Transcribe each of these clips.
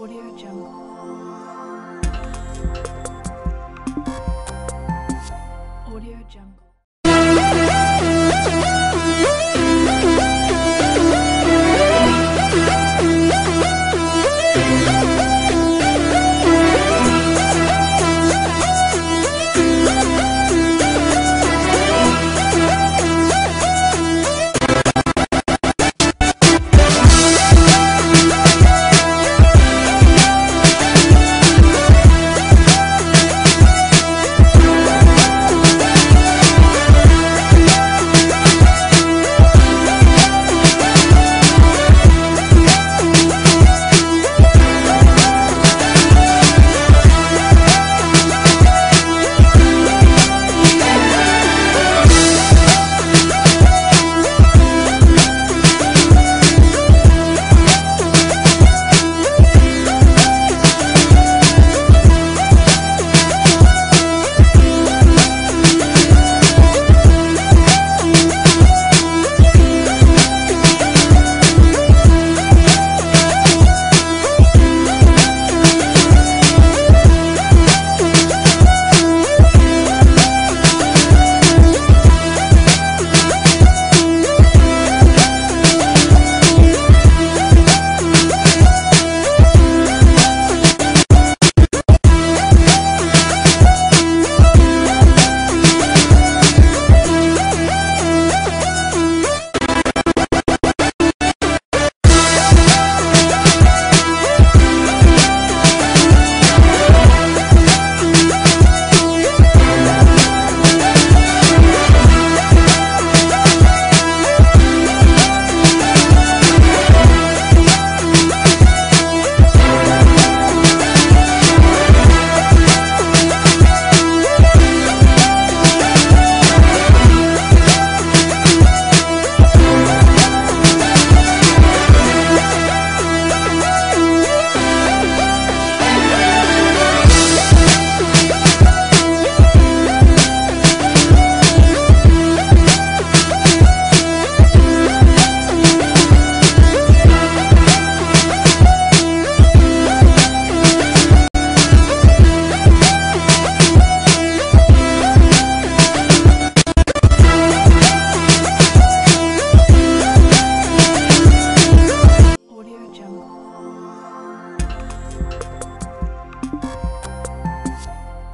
Audio Jungle.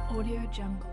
Audio Jungle.